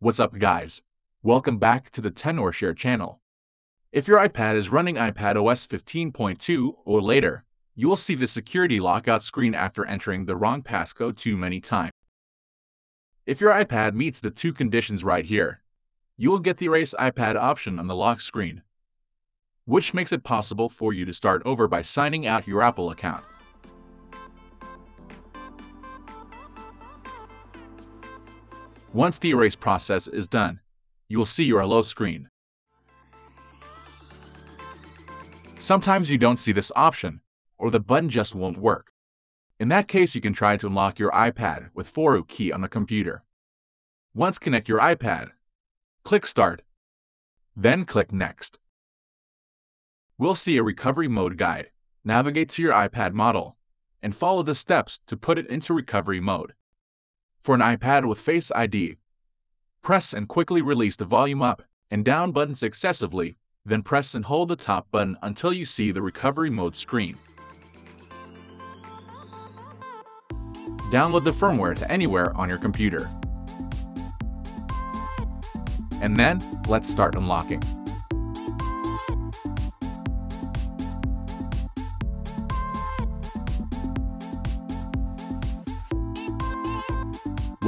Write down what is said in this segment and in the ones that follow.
What's up guys? Welcome back to the TenorShare channel. If your iPad is running iPadOS 15.2 or later, you will see the security lockout screen after entering the wrong passcode too many times. If your iPad meets the two conditions right here, you will get the Erase iPad option on the lock screen, which makes it possible for you to start over by signing out your Apple account. Once the erase process is done, you will see your Hello screen. Sometimes you don't see this option, or the button just won't work. In that case, you can try to unlock your iPad with 4uKey on the computer. Once connect your iPad, click Start, then click Next. We'll see a recovery mode guide. Navigate to your iPad model and follow the steps to put it into recovery mode. For an iPad with Face ID, press and quickly release the volume up and down button successively, then press and hold the top button until you see the recovery mode screen. Download the firmware to anywhere on your computer. And then, let's start unlocking.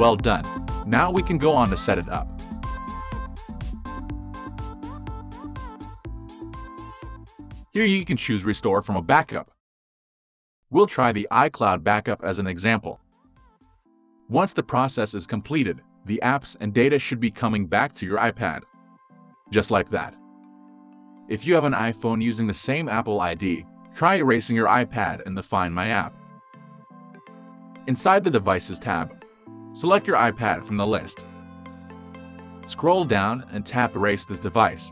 Well done. Now we can go on to set it up. Here you can choose Restore from a backup. We'll try the iCloud backup as an example. Once the process is completed, the apps and data should be coming back to your iPad. Just like that. If you have an iPhone using the same Apple ID, try erasing your iPad in the Find My app. Inside the Devices tab, Select your iPad from the list. Scroll down and tap Erase this device.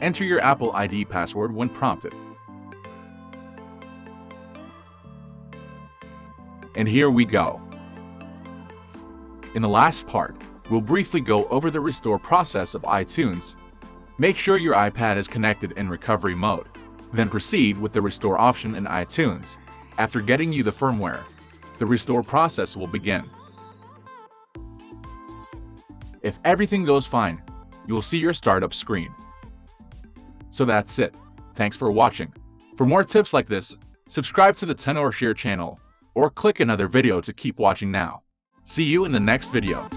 Enter your Apple ID password when prompted. And here we go. In the last part, we'll briefly go over the restore process of iTunes. Make sure your iPad is connected in recovery mode. Then proceed with the restore option in iTunes. After getting you the firmware, the restore process will begin. If everything goes fine, you'll see your startup screen. So that's it. Thanks for watching. For more tips like this, subscribe to the TenorShare channel or click another video to keep watching now. See you in the next video.